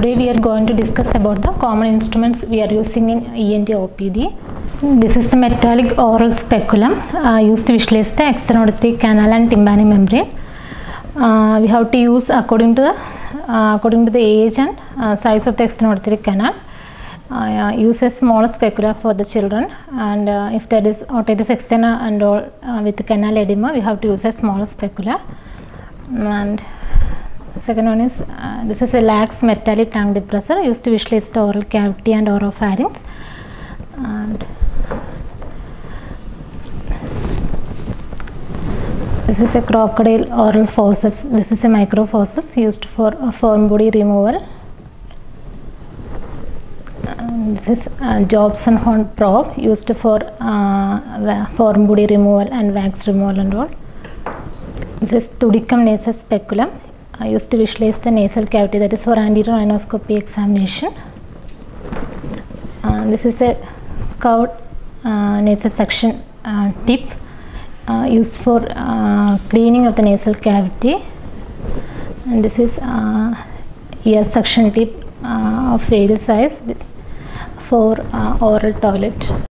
Today we are going to discuss about the common instruments we are using in ENT OPD. This is the metallic aural speculum uh, used to visualize the external auditory canal and tympanic membrane. Uh, we have to use according to the uh, according to the age and uh, size of the external auditory canal. Uh, use a small specula for the children and uh, if there is otitis externa and all uh, with canal edema we have to use a small specula and second one is uh, this is a Lack's metallic tongue depressor used to visualize the oral cavity and oropharynx and this is a crocodile aural forceps. This is a micro forceps used for uh, foreign body removal. And this is uh, Jobson Horne probe used for uh, foreign body removal and wax removal and all. This is Thudichum nasal speculum I used to visualize the nasal cavity that is for anterior rhinoscopy examination. Uh, this is a curved uh, nasal suction uh, tip uh, used for uh, cleaning of the nasal cavity and this is uh, ear suction tip of various size for aural toilet.